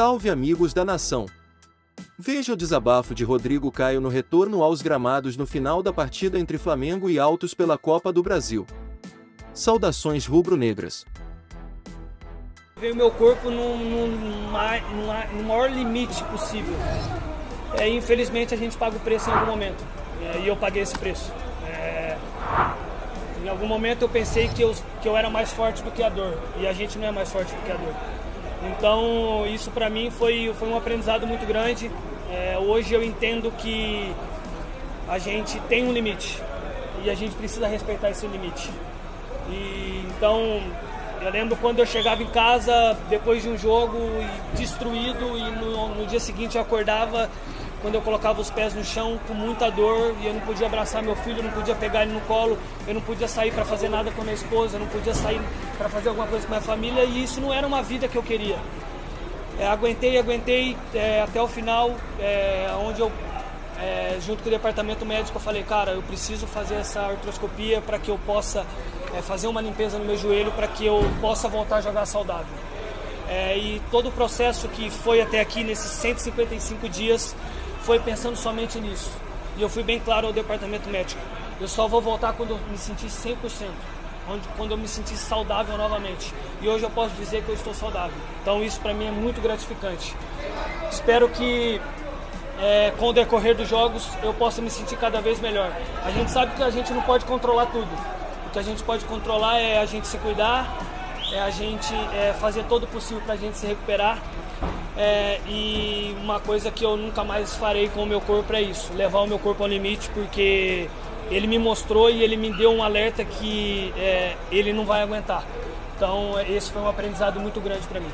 Salve amigos da nação! Veja o desabafo de Rodrigo Caio no retorno aos gramados no final da partida entre Flamengo e Altos pela Copa do Brasil. Saudações rubro-negras. Veio meu corpo no, no, no, maior limite possível. É, infelizmente a gente paga o preço em algum momento. É, e eu paguei esse preço. É, em algum momento eu pensei que eu, que eu era mais forte do que a dor. E a gente não é mais forte do que a dor. Então isso para mim foi, foi um aprendizado muito grande. É, hoje eu entendo que a gente tem um limite e a gente precisa respeitar esse limite. E então eu lembro quando eu chegava em casa depois de um jogo destruído e no, no dia seguinte eu acordava quando eu colocava os pés no chão com muita dor e eu não podia abraçar meu filho, eu não podia pegar ele no colo, eu não podia sair para fazer nada com a minha esposa, eu não podia sair para fazer alguma coisa com a minha família e isso não era uma vida que eu queria. É, aguentei, aguentei é, até o final, é, onde eu, é, junto com o departamento médico, eu falei, cara, eu preciso fazer essa artroscopia para que eu possa é, fazer uma limpeza no meu joelho, para que eu possa voltar a jogar saudável. É, e todo o processo que foi até aqui, nesses 155 dias, foi pensando somente nisso. E eu fui bem claro ao departamento médico. Eu só vou voltar quando eu me sentir 100%, onde, quando eu me sentir saudável novamente. E hoje eu posso dizer que eu estou saudável. Então isso para mim é muito gratificante. Espero que é, com o decorrer dos jogos eu possa me sentir cada vez melhor. A gente sabe que a gente não pode controlar tudo. O que a gente pode controlar é a gente se cuidar, é a gente é, fazer todo o possível para a gente se recuperar é, e uma coisa que eu nunca mais farei com o meu corpo é isso, levar o meu corpo ao limite, porque ele me mostrou e ele me deu um alerta que é, ele não vai aguentar. Então esse foi um aprendizado muito grande para mim.